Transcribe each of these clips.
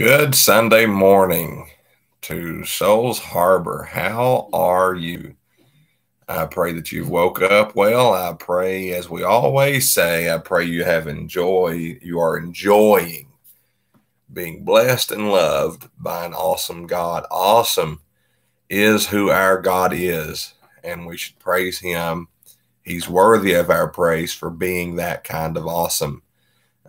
Good Sunday morning to Souls Harbor. How are you? I pray that you've woke up well. I pray, as we always say, I pray you have enjoy. You are enjoying being blessed and loved by an awesome God. Awesome is who our God is, and we should praise Him. He's worthy of our praise for being that kind of awesome.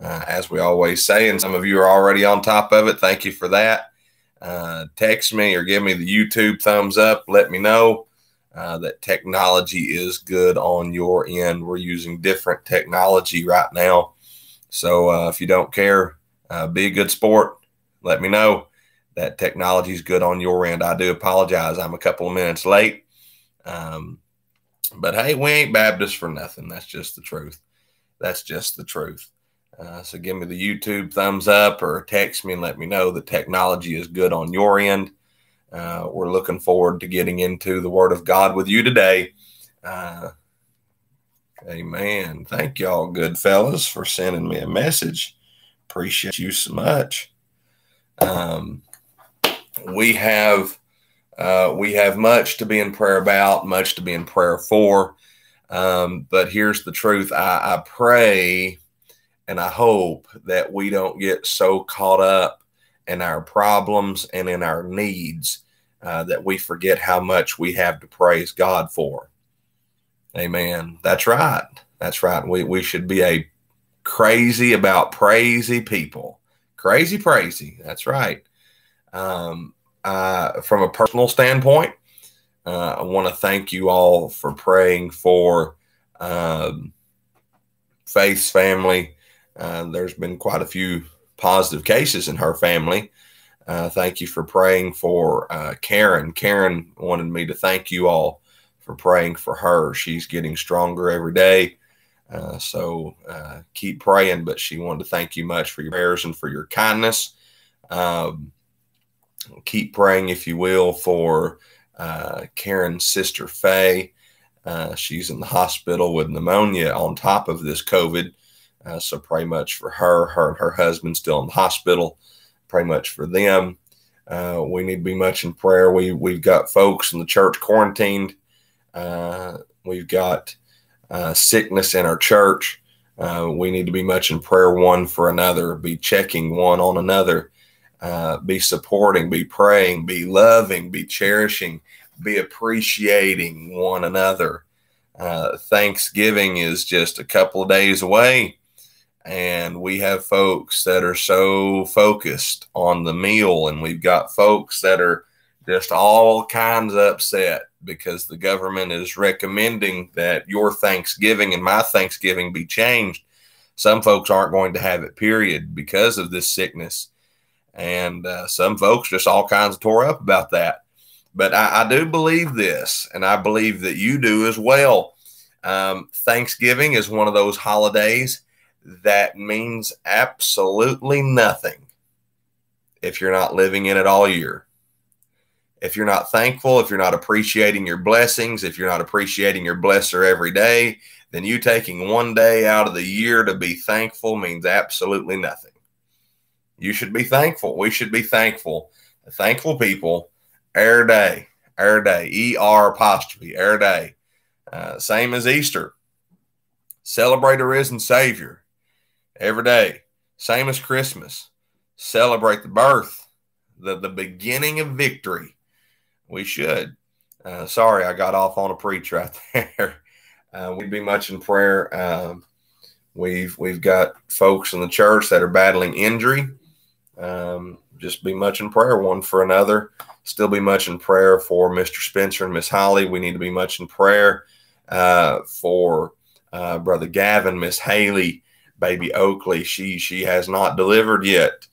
Uh, as we always say, and some of you are already on top of it. Thank you for that. Uh, text me or give me the YouTube thumbs up. Let me know uh, that technology is good on your end. We're using different technology right now. So uh, if you don't care, uh, be a good sport. Let me know that technology is good on your end. I do apologize. I'm a couple of minutes late. Um, but hey, we ain't Baptists for nothing. That's just the truth. That's just the truth. Uh, so give me the YouTube thumbs up or text me and let me know the technology is good on your end. Uh, we're looking forward to getting into the Word of God with you today. Uh, amen. Thank y'all, good fellas, for sending me a message. Appreciate you so much. Um, we have uh, we have much to be in prayer about, much to be in prayer for. Um, but here's the truth: I, I pray and I hope that we don't get so caught up in our problems and in our needs uh, that we forget how much we have to praise God for. Amen. That's right. That's right. We, we should be a crazy about crazy people. Crazy, crazy. That's right. Um, uh, from a personal standpoint, uh, I want to thank you all for praying for um, Faith's family uh, there's been quite a few positive cases in her family. Uh, thank you for praying for uh, Karen. Karen wanted me to thank you all for praying for her. She's getting stronger every day. Uh, so uh, keep praying, but she wanted to thank you much for your prayers and for your kindness. Um, keep praying, if you will, for uh, Karen's sister Faye. she's in the hospital with pneumonia on top of this COVID. Uh, so pray much for her. Her and her husband still in the hospital. Pray much for them. Uh, we need to be much in prayer. We we've got folks in the church quarantined. Uh, we've got uh, sickness in our church. Uh, we need to be much in prayer one for another. Be checking one on another. Uh, be supporting. Be praying. Be loving. Be cherishing. Be appreciating one another. Thanksgiving is just a couple of days away and we have folks that are so focused on the meal and we've got folks that are just all kinds upset because the government is recommending that your thanksgiving and my thanksgiving be changed. Some folks aren't going to have it period because of this sickness. And uh, some folks just all kinds of tore up about that. But I, I do believe this and i believe that you do as well. Um, thanksgiving is one of those holidays that means absolutely nothing if you're not living in it all year. If you're not thankful, if you're not appreciating your blessings, if you're not appreciating your blesser every day, then you taking one day out of the year to be thankful means absolutely nothing. You should be thankful. We should be thankful. Thankful people, every day, every day, E R apostrophe, every day. Uh, same as Easter. Celebrate a risen Savior every day. Same as Christmas. Celebrate the birth, the, the beginning of victory. We should. Uh, sorry, I got off on a preach right there. Uh, we'd be much in prayer. Um, we've we've got folks in the church that are battling injury. Um, just be much in prayer one for another. Still be much in prayer for Mr. Spencer and Miss Holly. We need to be much in prayer uh, for uh, Brother Gavin, Miss Haley, baby Oakley. She she has not delivered yet.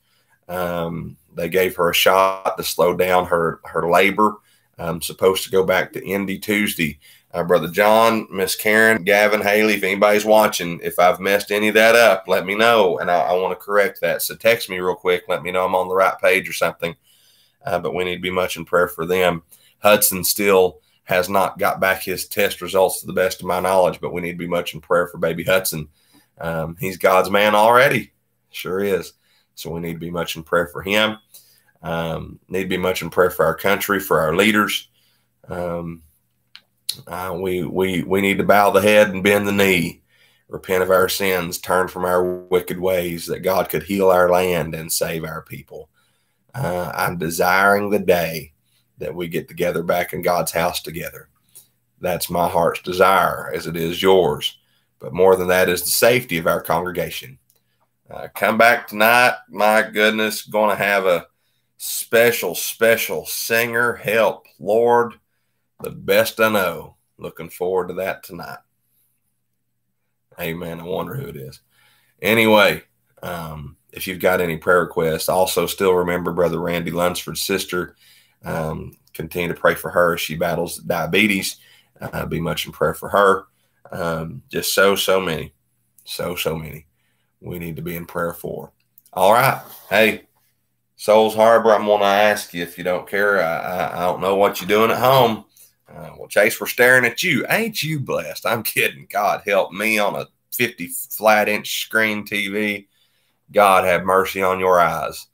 Um, they gave her a shot to slow down her her labor. I'm supposed to go back to Indy Tuesday. Uh, Brother John, Miss Karen, Gavin, Haley, if anybody's watching, if I've messed any of that up, let me know. And I, I want to correct that. So text me real quick. Let me know I'm on the right page or something. Uh, but we need to be much in prayer for them. Hudson still has not got back his test results to the best of my knowledge, but we need to be much in prayer for baby Hudson. Um, he's God's man already. Sure is. So we need to be much in prayer for him. Um, need to be much in prayer for our country, for our leaders. Um, uh, we we we need to bow the head and bend the knee, repent of our sins, turn from our wicked ways, that God could heal our land and save our people. Uh, I'm desiring the day that we get together back in God's house together. That's my heart's desire, as it is yours. But more than that is the safety of our congregation. Uh, come back tonight. My goodness, going to have a special, special singer help. Lord, the best I know. Looking forward to that tonight. Amen. I wonder who it is. Anyway, um, if you've got any prayer requests, also still remember Brother Randy Lunsford's sister. Um, continue to pray for her. She battles diabetes. Uh, be much in prayer for her. Um, just so, so many, so, so many we need to be in prayer for. All right. Hey, Souls Harbor, I'm going to ask you if you don't care. I, I, I, don't know what you're doing at home. Uh, well, Chase, we're staring at you. Ain't you blessed? I'm kidding. God help me on a 50 flat inch screen TV. God have mercy on your eyes.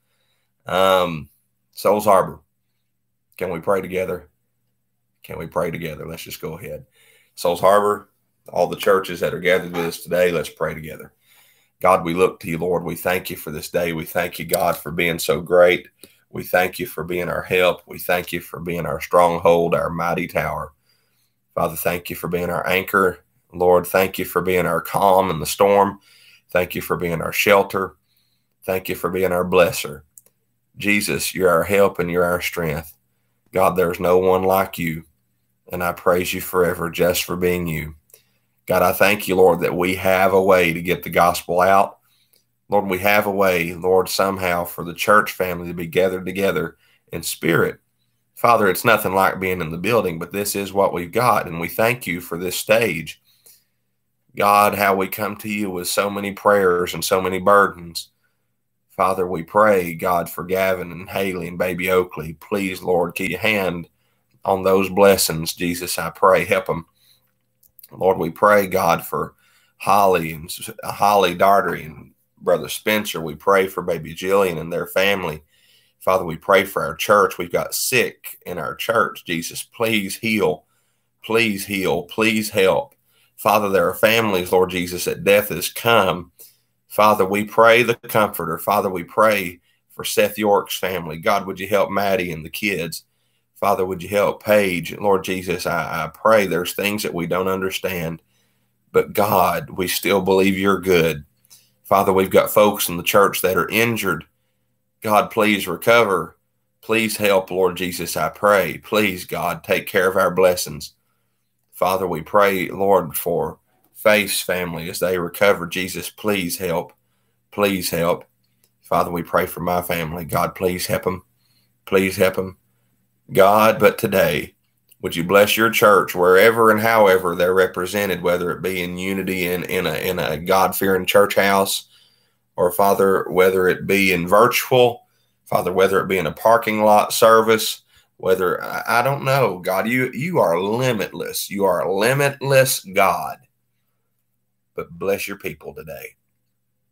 Um, Souls Harbor, can we pray together? Can we pray together? Let's just go ahead. Souls Harbor, all the churches that are gathered with us today, let's pray together. God, we look to you, Lord. We thank you for this day. We thank you, God, for being so great. We thank you for being our help. We thank you for being our stronghold, our mighty tower. Father, thank you for being our anchor. Lord, thank you for being our calm in the storm. Thank you for being our shelter. Thank you for being our blesser. Jesus, you're our help and you're our strength. God, there's no one like you. And I praise you forever just for being you. God, I thank you, Lord, that we have a way to get the gospel out. Lord, we have a way, Lord, somehow for the church family to be gathered together in spirit. Father, it's nothing like being in the building, but this is what we've got. And we thank you for this stage. God, how we come to you with so many prayers and so many burdens. Father, we pray, God, for Gavin and Haley and baby Oakley. Please, Lord, keep your hand on those blessings. Jesus, I pray, help them. Lord, we pray, God, for Holly and Holly Darty and Brother Spencer. We pray for baby Jillian and their family. Father, we pray for our church. We've got sick in our church. Jesus, please heal. Please heal. Please help. Father, there are families, Lord Jesus, that death has come. Father, we pray the comforter. Father, we pray for Seth York's family. God, would you help Maddie and the kids? Father, would you help Paige? Lord Jesus, I, I pray there's things that we don't understand, but God, we still believe you're good. Father, we've got folks in the church that are injured. God, please recover. Please help, Lord Jesus, I pray. Please, God, take care of our blessings. Father, we pray, Lord, for Faith's family as they recover. Jesus, please help. Please help. Father, we pray for my family. God, please help them. Please help them. God, but today, would you bless your church wherever and however they're represented, whether it be in unity in, in a, in a God fearing church house, or Father, whether it be in virtual, Father, whether it be in a parking lot service, whether I don't know, God, you you are limitless. You are limitless God. But bless your people today.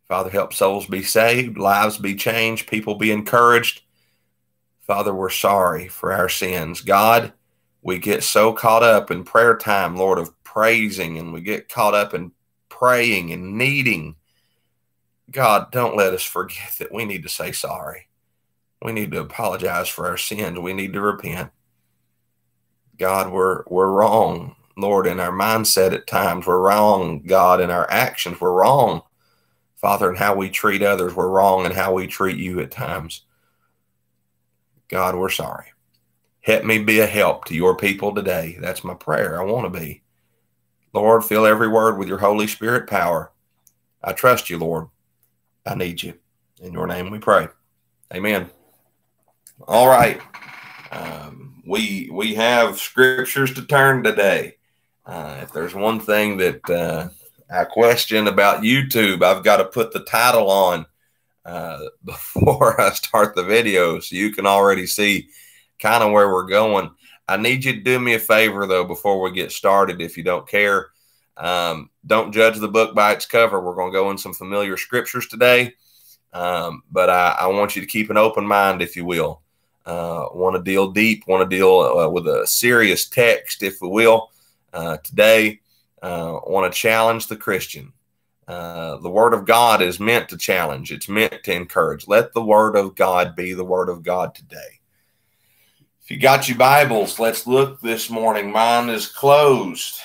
Father, help souls be saved, lives be changed, people be encouraged. Father, we're sorry for our sins. God, we get so caught up in prayer time, Lord, of praising, and we get caught up in praying and needing. God, don't let us forget that we need to say sorry. We need to apologize for our sins. We need to repent. God, we're we're wrong, Lord, in our mindset at times. We're wrong, God, in our actions. We're wrong, Father, in how we treat others. We're wrong in how we treat you at times. God, we're sorry. Help me be a help to your people today. That's my prayer. I want to be. Lord, fill every word with your Holy Spirit power. I trust you, Lord. I need you. In your name we pray. Amen. All right. Um, we we have scriptures to turn today. Uh, if there's one thing that uh, I question about YouTube, I've got to put the title on uh, before I start the video so you can already see kind of where we're going. I need you to do me a favor, though, before we get started, if you don't care. Um, don't judge the book by its cover. We're going to go in some familiar scriptures today. Um, but I, I, want you to keep an open mind, if you will. Uh, want to deal deep, want to deal uh, with a serious text, if we will. Uh, today, uh, want to challenge the Christian. Uh, the Word of God is meant to challenge, it's meant to encourage. Let the Word of God be the Word of God today. If you got your Bibles, let's look this morning. Mine is closed.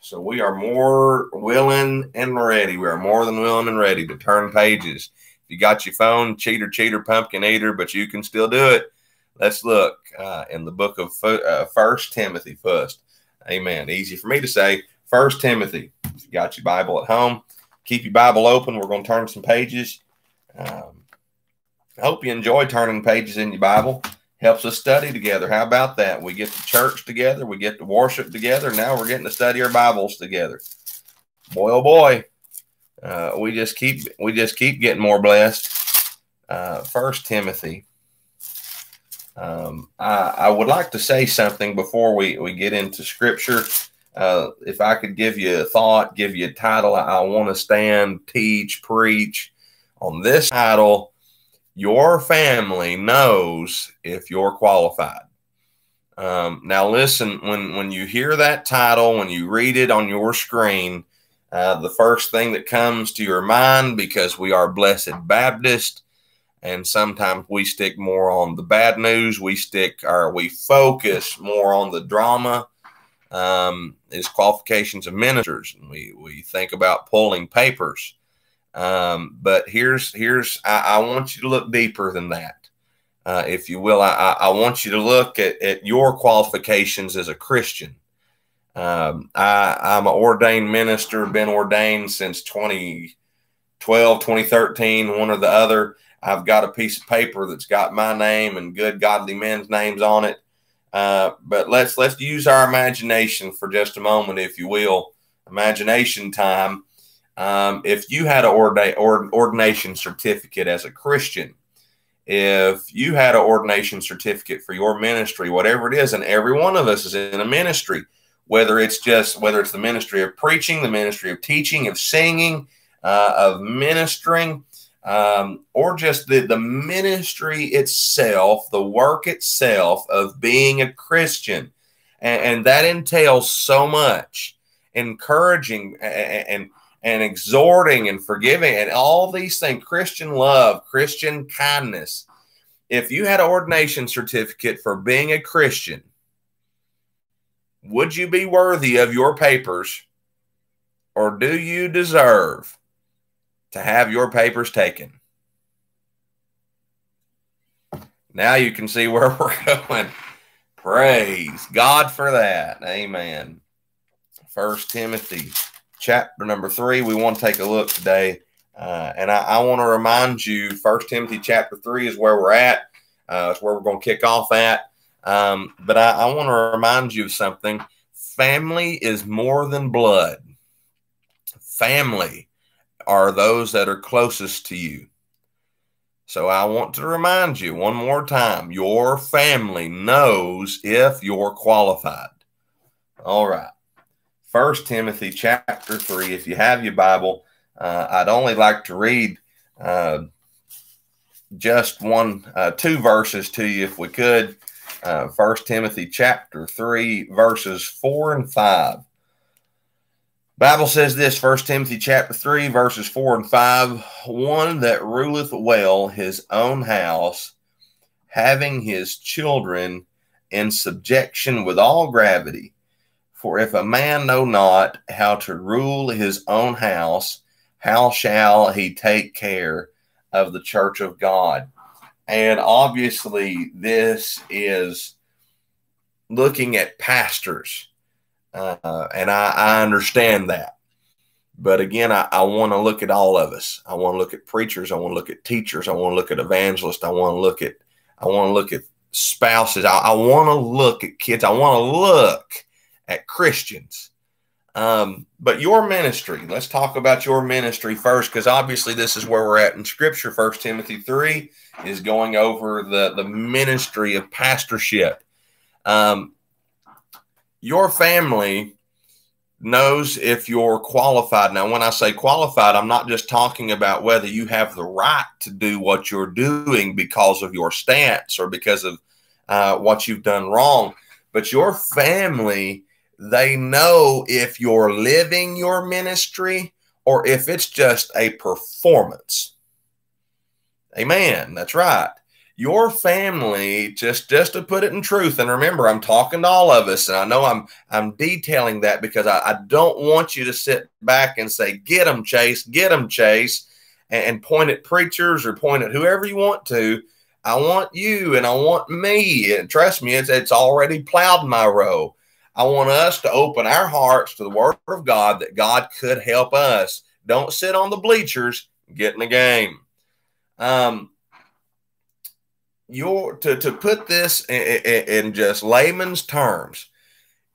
So we are more willing and ready. We are more than willing and ready to turn pages. If you got your phone, cheater, cheater, pumpkin eater, but you can still do it. Let's look uh, in the book of uh, First Timothy first. Amen. Easy for me to say. First Timothy. If you got your Bible at home, keep your Bible open. We're going to turn some pages. Um, I hope you enjoy turning pages in your Bible helps us study together. How about that? We get to church together, we get to worship together. Now we're getting to study our Bibles together. Boy, oh boy, uh, we just keep we just keep getting more blessed. Uh, First Timothy. Um, I, I, would like to say something before we, we get into Scripture. Uh, if I could give you a thought, give you a title, I, I want to stand, teach, preach on this title your family knows if you're qualified. Um, now, listen, when, when you hear that title, when you read it on your screen, uh, the first thing that comes to your mind, because we are Blessed Baptist, and sometimes we stick more on the bad news, we stick or we focus more on the drama, um, is qualifications of ministers. And we, we think about pulling papers. Um, but here's here's I, I, want you to look deeper than that, uh, if you will. I, I want you to look at, at your qualifications as a Christian. Um, I, I'm an ordained minister, been ordained since 2012, 2013, one or the other. I've got a piece of paper that's got my name and good godly men's names on it. Uh, but let's let's use our imagination for just a moment, if you will. Imagination time um, if you had an ordination certificate as a Christian, if you had an ordination certificate for your ministry, whatever it is, and every one of us is in a ministry, whether it's just whether it's the ministry of preaching, the ministry of teaching, of singing, uh, of ministering, um, or just the, the ministry itself, the work itself of being a Christian. And, and that entails so much encouraging and, and and exhorting and forgiving and all these things Christian love, Christian kindness. If you had an ordination certificate for being a Christian, would you be worthy of your papers or do you deserve to have your papers taken? Now you can see where we're going. Praise God for that. Amen. First Timothy chapter number three. We want to take a look today. Uh, and I, I want to remind you, First Timothy chapter three is where we're at. Uh, it's where we're going to kick off at. Um, but I, I want to remind you of something. Family is more than blood. Family are those that are closest to you. So I want to remind you one more time your family knows if you're qualified. All right. First Timothy chapter three. If you have your Bible, uh, I'd only like to read uh, just one, uh, two verses to you, if we could. Uh, First Timothy chapter three, verses four and five. Bible says this, First Timothy chapter 3, verses 4 and 5 One that ruleth well his own house, having his children in subjection with all gravity. For if a man know not how to rule his own house, how shall he take care of the church of God? And obviously, this is looking at pastors. Uh, and I, I, understand that. But again, I, I want to look at all of us. I want to look at preachers. I want to look at teachers. I want to look at evangelists. I want to look at I want to look at spouses. I, I want to look at kids. I want to look at Christians. Um, but your ministry, let's talk about your ministry first, because obviously this is where we're at in Scripture. First Timothy 3 is going over the, the ministry of pastorship. Um, your family knows if you're qualified. Now, when I say qualified, I'm not just talking about whether you have the right to do what you're doing because of your stance or because of uh, what you've done wrong, but your family, they know if you're living your ministry or if it's just a performance. Amen. That's right your family just just to put it in truth and remember i'm talking to all of us and i know i'm i'm detailing that because i, I don't want you to sit back and say get them chase get them chase and, and point at preachers or point at whoever you want to. I want you and i want me and trust me it's, it's already plowed my row. I want us to open our hearts to the word of god that god could help us. Don't sit on the bleachers get in the game. Um your to, to put this in, in just layman's terms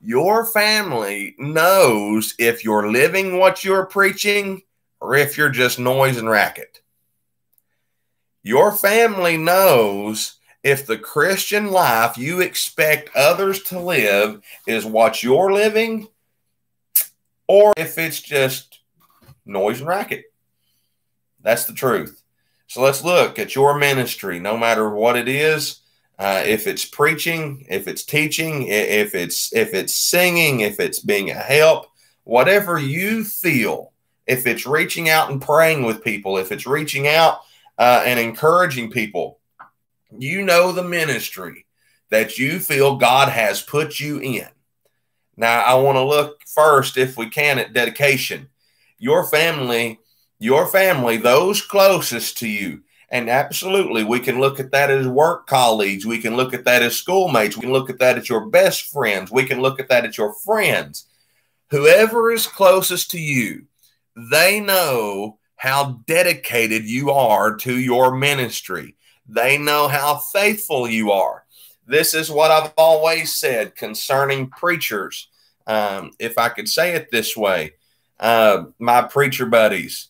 your family knows if you're living what you're preaching or if you're just noise and racket. Your family knows if the christian life you expect others to live is what you're living or if it's just noise and racket. That's the truth so let's look at your ministry, no matter what it is. Uh, if it's preaching, if it's teaching, if it's if it's singing, if it's being a help, whatever you feel, if it's reaching out and praying with people, if it's reaching out uh, and encouraging people, you know the ministry that you feel God has put you in. Now, I want to look first, if we can, at dedication. Your family your family, those closest to you. And absolutely, we can look at that as work colleagues. We can look at that as schoolmates. We can look at that as your best friends. We can look at that as your friends. Whoever is closest to you, they know how dedicated you are to your ministry. They know how faithful you are. This is what I've always said concerning preachers. Um, if I could say it this way, uh, my preacher buddies,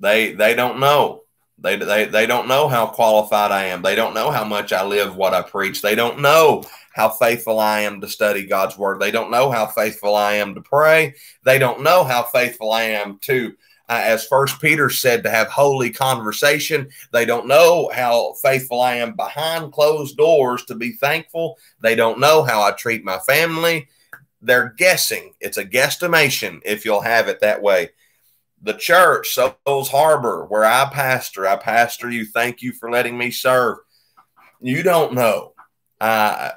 they they don't know. They, they, they don't know how qualified I am. They don't know how much I live what I preach. They don't know how faithful I am to study God's word. They don't know how faithful I am to pray. They don't know how faithful I am to, uh, as First Peter said, to have holy conversation. They don't know how faithful I am behind closed doors to be thankful. They don't know how I treat my family. They're guessing. It's a guesstimation if you'll have it that way the church, Souls Harbor, where I pastor. I pastor you. Thank you for letting me serve. You don't know. Uh,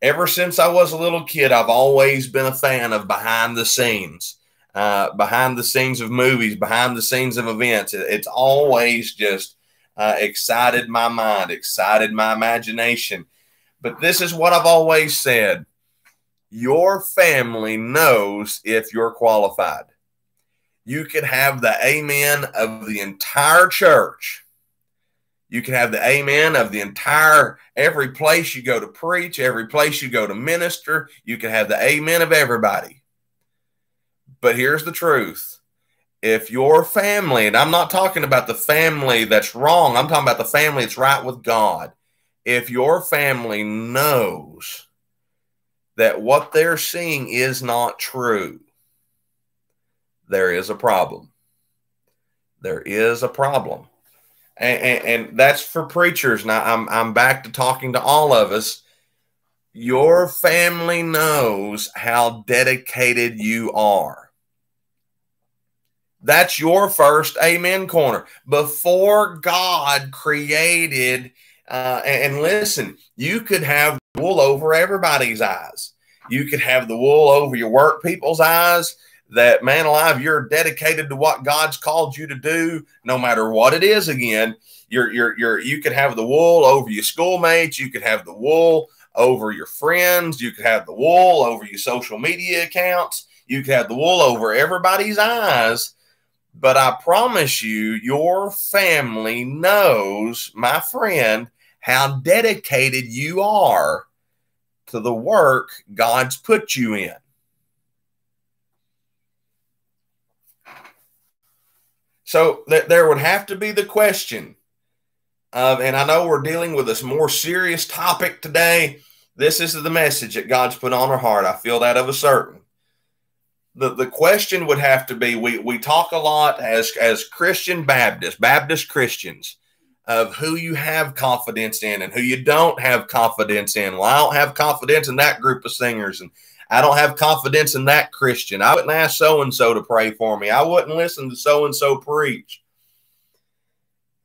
ever since I was a little kid, I've always been a fan of behind the scenes, uh, behind the scenes of movies, behind the scenes of events. It, it's always just uh, excited my mind, excited my imagination. But this is what I've always said your family knows if you're qualified you could have the amen of the entire church. You can have the amen of the entire, every place you go to preach, every place you go to minister. You can have the amen of everybody. But here's the truth if your family, and I'm not talking about the family that's wrong, I'm talking about the family that's right with God. If your family knows that what they're seeing is not true, there is a problem. There is a problem. And, and, and, that's for preachers. Now I'm I'm back to talking to all of us. Your family knows how dedicated you are. That's your first amen corner. Before God created, uh, and, and listen, you could have wool over everybody's eyes. You could have the wool over your work people's eyes that man alive, you're dedicated to what God's called you to do, no matter what it is. Again, you're you're you're you could have the wool over your schoolmates, you could have the wool over your friends, you could have the wool over your social media accounts, you could have the wool over everybody's eyes. But I promise you, your family knows, my friend, how dedicated you are to the work God's put you in. So th- there would have to be the question of, and I know we're dealing with this more serious topic today. This is the message that God's put on our heart. I feel that of a certain. the, the question would have to be we, we talk a lot as as Christian Baptists, Baptist Christians, of who you have confidence in and who you don't have confidence in. Well, I don't have confidence in that group of singers, and I don't have confidence in that Christian. I wouldn't ask so and so to pray for me. I wouldn't listen to so and so preach.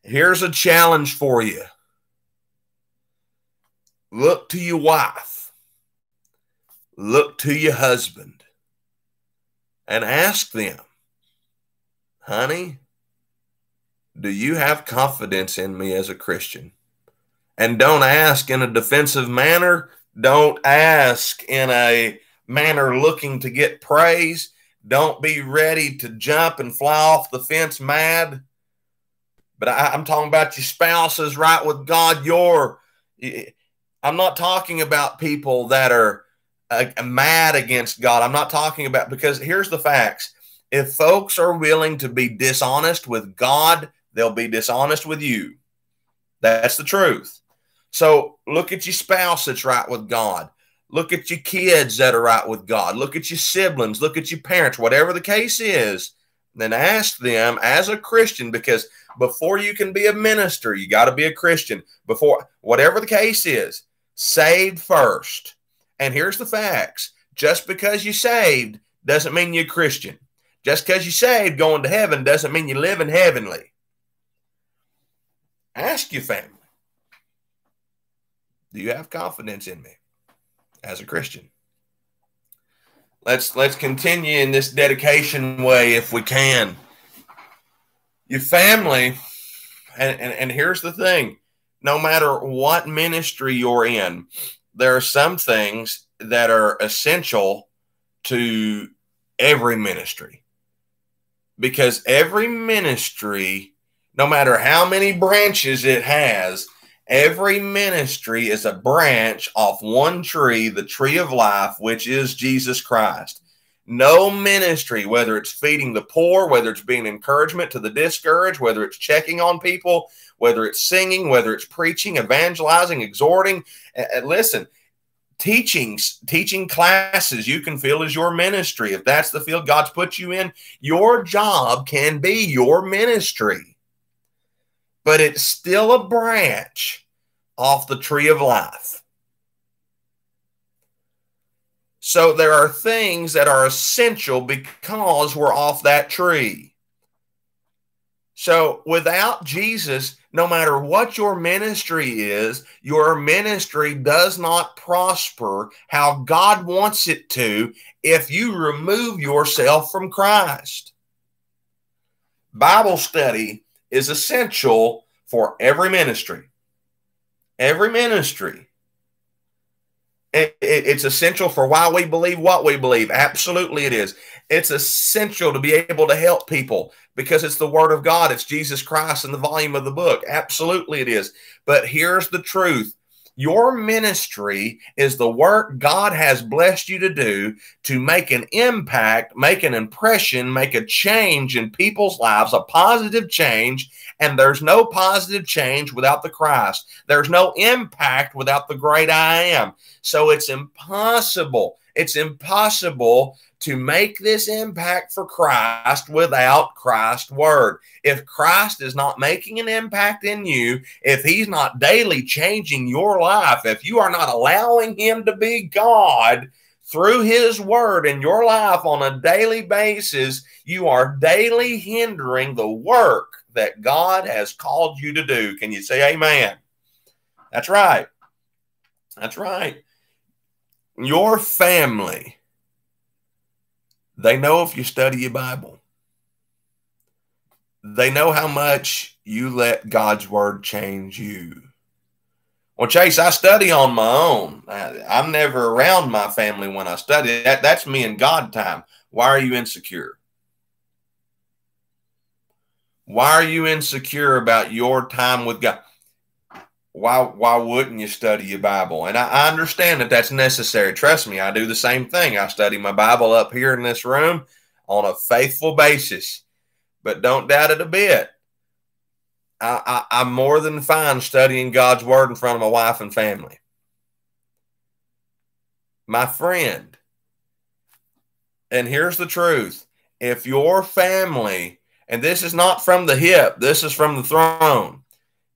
Here's a challenge for you look to your wife, look to your husband and ask them, honey, do you have confidence in me as a Christian? And don't ask in a defensive manner. Don't ask in a manner looking to get praise. Don't be ready to jump and fly off the fence mad. But I, am talking about your spouses right with God. Your, I'm not talking about people that are uh, mad against God. I'm not talking about because here's the facts. If folks are willing to be dishonest with God, they'll be dishonest with you. That's the truth. So look at your spouse that's right with God. Look at your kids that are right with God. Look at your siblings. Look at your parents, whatever the case is. Then ask them as a Christian because before you can be a minister, you got to be a Christian. Before whatever the case is, saved first and here's the facts just because you're saved doesn't mean you're Christian. Just because you're saved going to heaven doesn't mean you live in heavenly. Ask your family Do you have confidence in me as a Christian? Let's let's continue in this dedication way if we can. Your family, and, and, and here's the thing no matter what ministry you're in, there are some things that are essential to every ministry because every ministry, no matter how many branches it has, every ministry is a branch off one tree, the tree of life, which is Jesus Christ. No ministry, whether it's feeding the poor, whether it's being encouragement to the discouraged, whether it's checking on people, whether it's singing, whether it's preaching, evangelizing, exhorting. And listen, teachings, teaching classes you can feel is your ministry. If that's the field God's put you in, your job can be your ministry. But it's still a branch off the tree of life. So there are things that are essential because we're off that tree. So without Jesus, no matter what your ministry is, your ministry does not prosper how God wants it to if you remove yourself from Christ. Bible study is essential for every ministry. Every ministry. it's essential for why we believe what we believe. Absolutely, it is. It's essential to be able to help people because it's the word of God. It's Jesus Christ in the volume of the book. Absolutely, it is. But here's the truth your ministry is the work God has blessed you to do to make an impact, make an impression, make a change in people's lives, a positive change. And there's no positive change without the Christ. There's no impact without the great I am. So it's impossible. It's impossible to make this impact for Christ without Christ's word. If Christ is not making an impact in you, if he's not daily changing your life, if you are not allowing him to be God through his word in your life on a daily basis, you are daily hindering the work that God has called you to do. Can you say amen? That's right. That's right. Your family they know if you study your Bible. They know how much you let God's word change you. Well, Chase, I study on my own. I, am never around my family when I study. That, that's me and God time. Why are you insecure? Why are you insecure about your time with God? Why why wouldn't you study your Bible? And I, I, understand that that's necessary. Trust me, I do the same thing. I study my Bible up here in this room on a faithful basis, but don't doubt it a bit. I, I, I'm more than fine studying God's Word in front of my wife and family. My friend, and here's the truth if your family, and this is not from the hip, this is from the throne.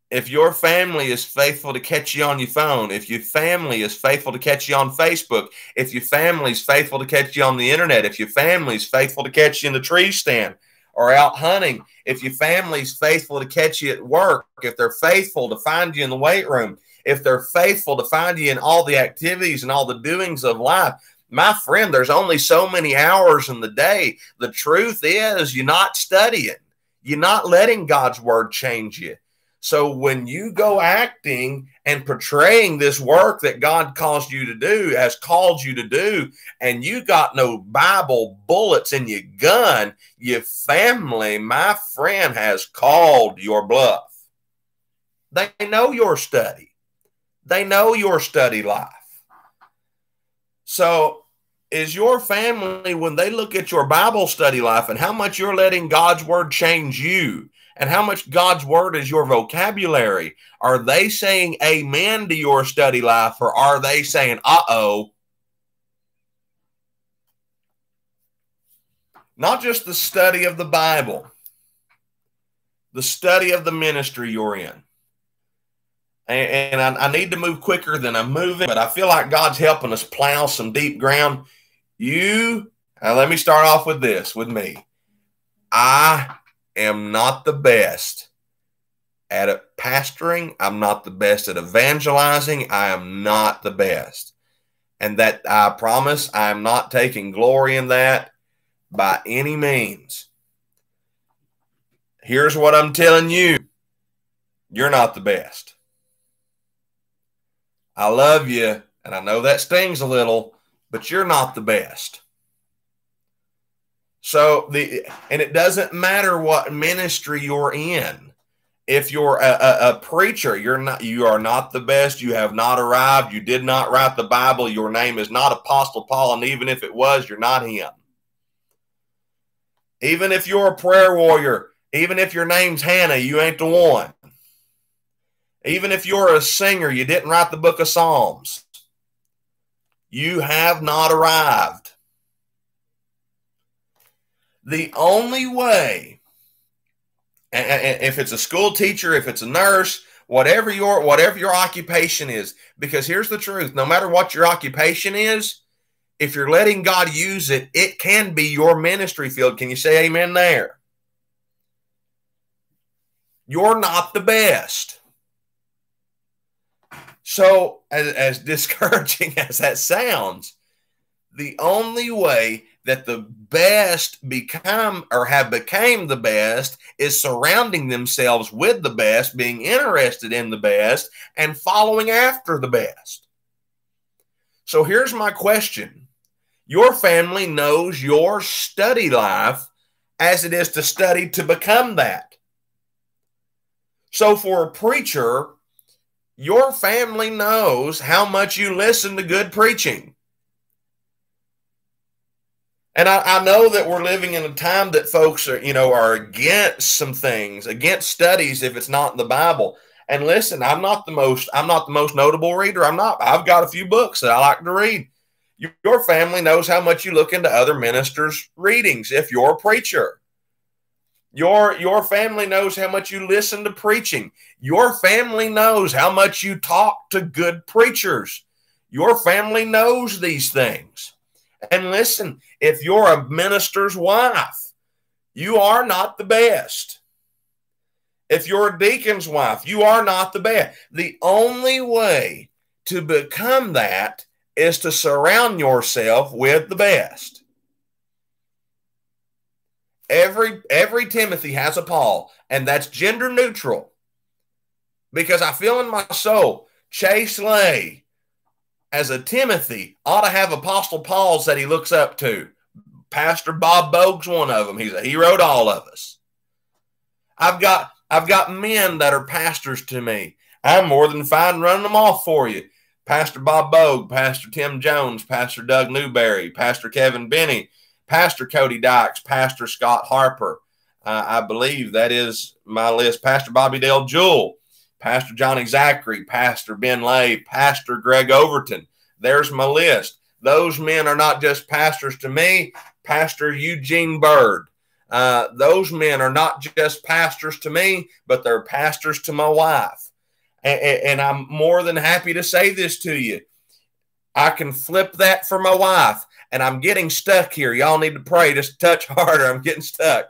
If your family is faithful to catch you on your phone, if your family is faithful to catch you on Facebook, if your family is faithful to catch you on the internet, if your family is faithful to catch you in the tree stand or out hunting, if your family is faithful to catch you at work, if they're faithful to find you in the weight room, if they're faithful to find you in all the activities and all the doings of life, my friend, there's only so many hours in the day. The truth is, you're not studying, you're not letting God's word change you. So when you go acting and portraying this work that God caused you to do, has called you to do, and you got no Bible bullets in your gun, your family, my friend, has called your bluff. They know your study. They know your study life. So, is your family, when they look at your Bible study life and how much you're letting God's word change you and how much God's word is your vocabulary, are they saying amen to your study life or are they saying, uh oh? Not just the study of the Bible, the study of the ministry you're in and, I, I, need to move quicker than I'm moving, but I feel like God's helping us plow some deep ground. You, uh, let me start off with this with me. I am not the best at pastoring. I'm not the best at evangelizing. I am not the best. And that I promise I am not taking glory in that by any means. Here's what I'm telling you you're not the best. I love you, and I know that stings a little, but you're not the best. So the and it doesn't matter what ministry you're in. If you're a, a, a, preacher, you're not you are not the best. You have not arrived. You did not write the Bible. Your name is not Apostle Paul, and even if it was, you're not him. Even if you're a prayer warrior, even if your name's Hannah, you ain't the one. Even if you're a singer, you didn't write the book of Psalms. You have not arrived. The only way, if it's a school teacher, if it's a nurse, whatever your whatever your occupation is, because here's the truth: no matter what your occupation is, if you're letting God use it, it can be your ministry field. Can you say amen there? You're not the best. So, as, as discouraging as that sounds, the only way that the best become or have became the best is surrounding themselves with the best, being interested in the best, and following after the best. So here's my question Your family knows your study life as it is to study to become that. So for a preacher, your family knows how much you listen to good preaching. And I, I, know that we're living in a time that folks are, you know, are against some things, against studies if it's not in the Bible. And listen, I'm not the most, I'm not the most notable reader. I'm not. I've got a few books that I like to read. Your family knows how much you look into other ministers' readings if you're a preacher. Your your family knows how much you listen to preaching. Your family knows how much you talk to good preachers. Your family knows these things. And listen, if you're a minister's wife, you are not the best. If you're a deacon's wife, you are not the best. The only way to become that is to surround yourself with the best. Every every Timothy has a Paul, and that's gender neutral. Because I feel in my soul, Chase Lay, as a Timothy, ought to have Apostle Pauls that he looks up to. Pastor Bob Bogue's one of them. He's a hero to all of us. I've got I've got men that are pastors to me. I'm more than fine running them off for you. Pastor Bob Bogue, Pastor Tim Jones, Pastor Doug Newberry, Pastor Kevin Benny, Pastor Cody Dykes, Pastor Scott Harper. Uh, I believe that is my list. Pastor Bobby Dale Jewell, Pastor Johnny Zachary, Pastor Ben Lay, Pastor Greg Overton. There's my list. Those men are not just pastors to me, Pastor Eugene Bird. Uh, those men are not just pastors to me, but they're pastors to my wife. And, and I'm more than happy to say this to you. I can flip that for my wife, and I'm getting stuck here. Y'all need to pray just touch harder. I'm getting stuck.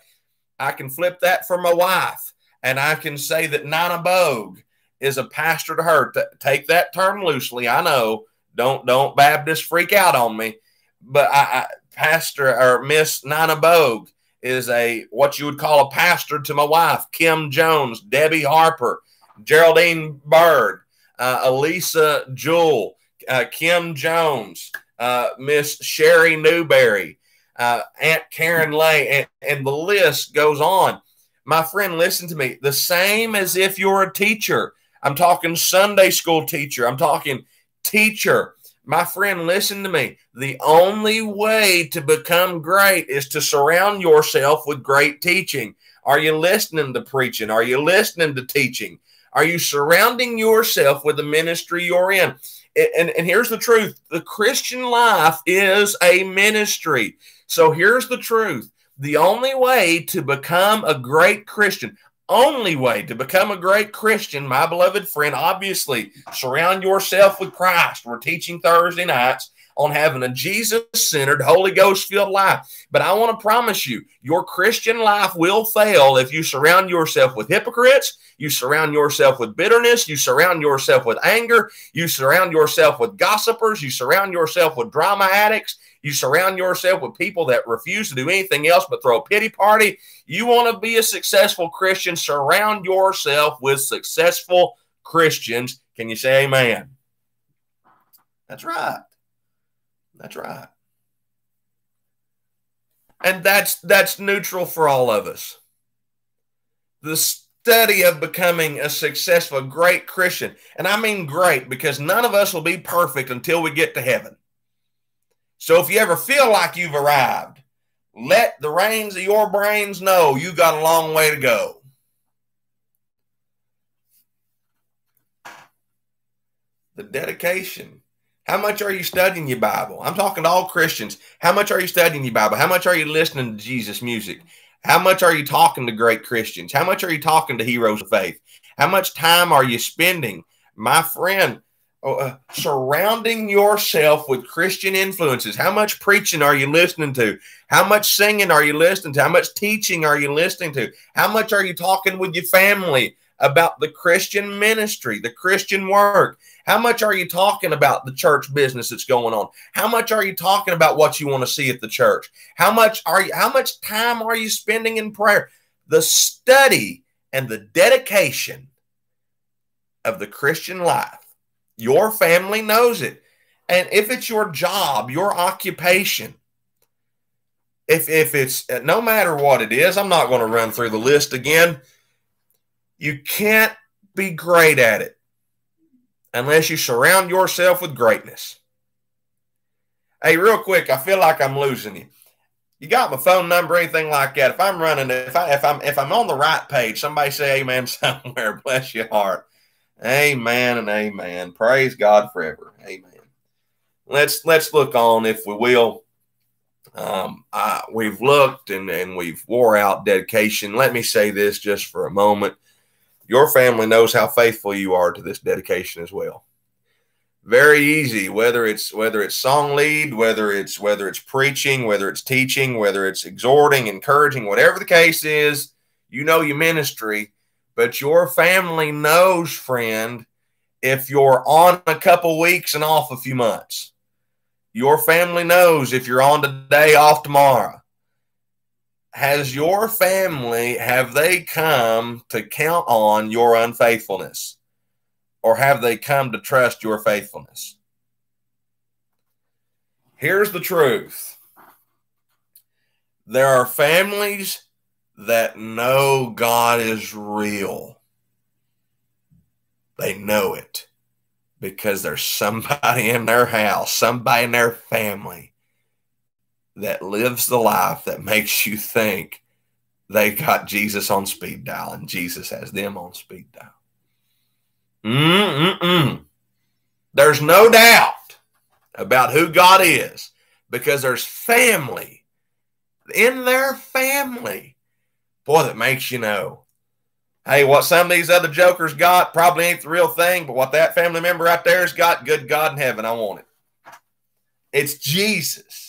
I can flip that for my wife, and I can say that Nana Bogue is a pastor to her. Take that term loosely. I know. Don't don't Baptist freak out on me. But I, I Pastor or Miss Nana Bogue is a what you would call a pastor to my wife, Kim Jones, Debbie Harper, Geraldine Bird, uh, Elisa Jewell, uh, Kim Jones, uh, Miss Sherry Newberry, uh, Aunt Karen Lay, and, and the list goes on. My friend, listen to me. The same as if you're a teacher. I'm talking Sunday school teacher. I'm talking teacher. My friend, listen to me. The only way to become great is to surround yourself with great teaching. Are you listening to preaching? Are you listening to teaching? Are you surrounding yourself with the ministry you're in? And, and here's the truth the Christian life is a ministry. So here's the truth the only way to become a great Christian, only way to become a great Christian, my beloved friend, obviously surround yourself with Christ. We're teaching Thursday nights on having a Jesus centered, Holy Ghost filled life. But I want to promise you, your Christian life will fail if you surround yourself with hypocrites, you surround yourself with bitterness, you surround yourself with anger, you surround yourself with gossipers, you surround yourself with drama addicts, you surround yourself with people that refuse to do anything else but throw a pity party. You want to be a successful Christian, surround yourself with successful Christians. Can you say amen? That's right. That's right. And that's that's neutral for all of us. The study of becoming a successful, great Christian. And I mean great because none of us will be perfect until we get to heaven. So if you ever feel like you've arrived, let the reins of your brains know you've got a long way to go. The dedication. How much are you studying your Bible? I'm talking to all Christians. How much are you studying your Bible? How much are you listening to Jesus music? How much are you talking to great Christians? How much are you talking to heroes of faith? How much time are you spending? My friend, Oh, uh, surrounding yourself with Christian influences. How much preaching are you listening to? How much singing are you listening to? How much teaching are you listening to? How much are you talking with your family about the Christian ministry, the Christian work? How much are you talking about the church business that's going on? How much are you talking about what you want to see at the church? How much are you how much time are you spending in prayer? The study and the dedication of the Christian life your family knows it. And if it's your job, your occupation, if, if it's no matter what it is, I'm not going to run through the list again. You can't be great at it unless you surround yourself with greatness. Hey, real quick, I feel like I'm losing you. You got my phone number, anything like that? If I'm running, if I if I'm if I'm on the right page, somebody say amen somewhere. Bless your heart. Amen and amen. Praise God forever. Amen. Let's let's look on, if we will. Um, I, we've looked and, and we've wore out dedication. Let me say this just for a moment. Your family knows how faithful you are to this dedication as well. Very easy, whether it's whether it's song lead, whether it's whether it's preaching, whether it's teaching, whether it's exhorting, encouraging, whatever the case is, you know your ministry but your family knows, friend, if you're on a couple weeks and off a few months. Your family knows if you're on today, off tomorrow. Has your family, have they come to count on your unfaithfulness? Or have they come to trust your faithfulness? Here's the truth there are families that know God is real. They know it because there's somebody in their house, somebody in their family that lives the life that makes you think they got Jesus on speed dial and Jesus has them on speed dial. Mm-mm-mm. There's no doubt. about who God is because there's family in their family. Boy, that makes you know. Hey, what some of these other jokers got probably ain't the real thing, but what that family member right there's got, good God in heaven, I want it. It's Jesus.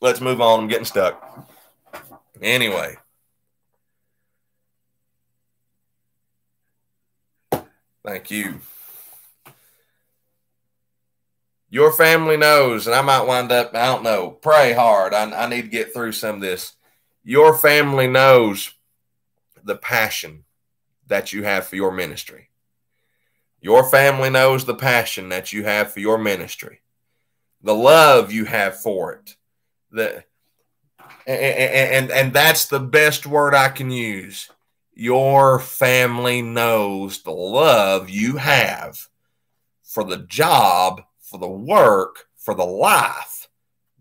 Let's move on. I'm getting stuck. Anyway. Thank you. Your family knows, and I might wind up, I don't know, pray hard. I, I need to get through some of this. Your family knows the passion that you have for your ministry. Your family knows the passion that you have for your ministry, the love you have for it. The, and, and, and that's the best word I can use. Your family knows the love you have for the job for the work, for the life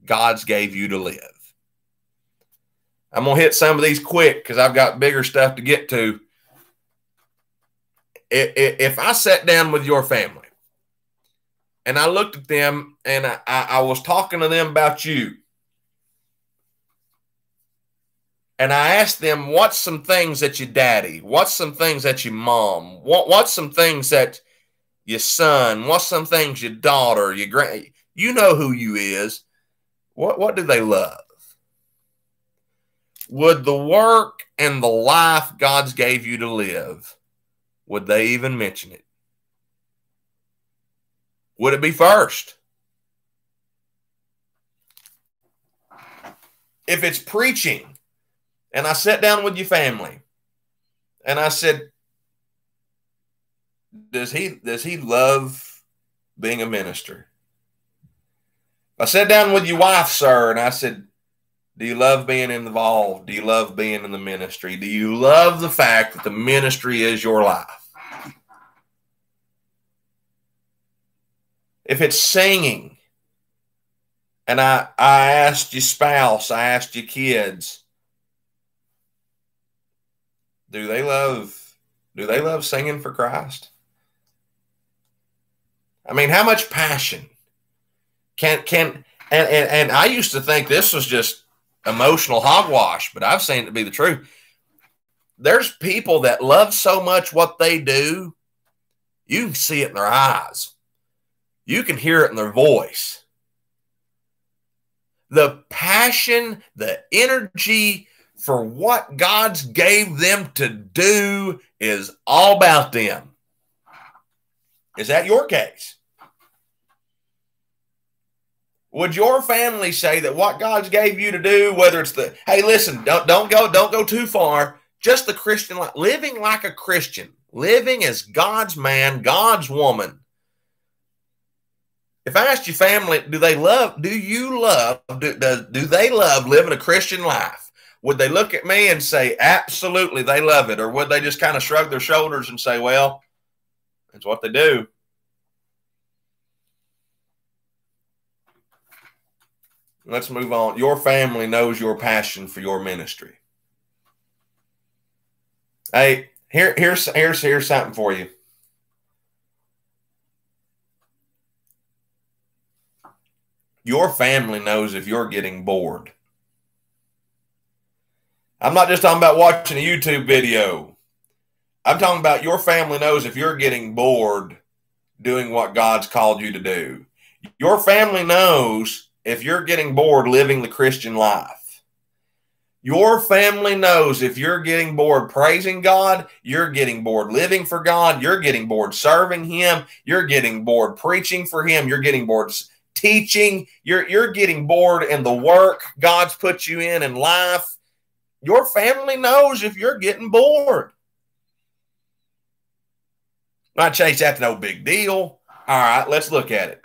God's gave you to live. I'm going to hit some of these quick because I've got bigger stuff to get to. If I sat down with your family and I looked at them and I, I was talking to them about you, and I asked them, what's some things that your daddy, what's some things that your mom, what, what's some things that your son, what's some things your daughter, your grand, you know who you is. What what do they love? Would the work and the life God's gave you to live, would they even mention it? Would it be first? If it's preaching, and I sat down with your family and I said, does he does he love being a minister? I sat down with your wife, sir, and I said, Do you love being involved? Do you love being in the ministry? Do you love the fact that the ministry is your life? If it's singing, and I, I asked your spouse, I asked your kids, do they love do they love singing for Christ? I mean, how much passion can can and, and and I used to think this was just emotional hogwash, but I've seen it to be the truth. There's people that love so much what they do, you can see it in their eyes. You can hear it in their voice. The passion, the energy for what God's gave them to do is all about them. Is that your case? Would your family say that what God's gave you to do, whether it's the hey, listen, don't don't go, don't go too far, just the Christian life, living like a Christian, living as God's man, God's woman. If I asked your family, do they love, do you love, do, do, do they love living a Christian life? Would they look at me and say, absolutely, they love it? Or would they just kind of shrug their shoulders and say, well, it's what they do? Let's move on. Your family knows your passion for your ministry. Hey, here, here's here's here's something for you. Your family knows if you're getting bored. I'm not just talking about watching a YouTube video. I'm talking about your family knows if you're getting bored doing what God's called you to do. Your family knows if you're getting bored living the Christian life. Your family knows if you're getting bored praising God, you're getting bored living for God, you're getting bored serving Him, you're getting bored preaching for Him, you're getting bored teaching, you're, you're getting bored in the work God's put you in in life. Your family knows if you're getting bored. Not Chase, that's no big deal. All right, let's look at it.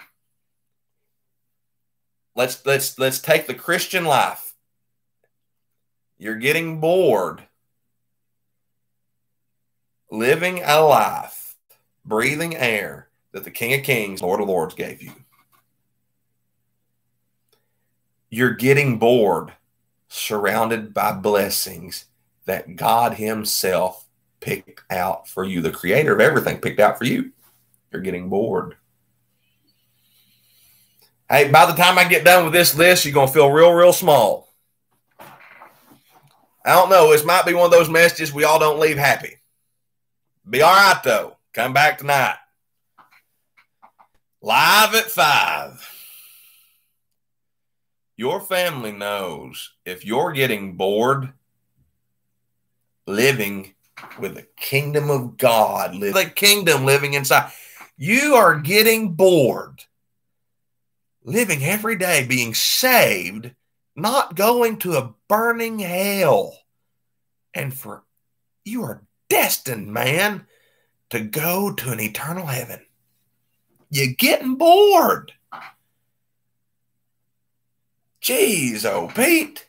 Let's let's let's take the Christian life. You're getting bored living a life, breathing air that the King of Kings, Lord of Lords gave you. You're getting bored surrounded by blessings that God Himself picked out for you. The creator of everything picked out for you. You're getting bored. Hey, by the time I get done with this list, you're going to feel real, real small. I don't know. This might be one of those messages we all don't leave happy. Be all right, though. Come back tonight. Live at five. Your family knows if you're getting bored living with the kingdom of God, the kingdom living inside, you are getting bored living every day, being saved, not going to a burning hell. And for you are destined, man, to go to an eternal heaven. You're getting bored. Jeez, oh, Pete.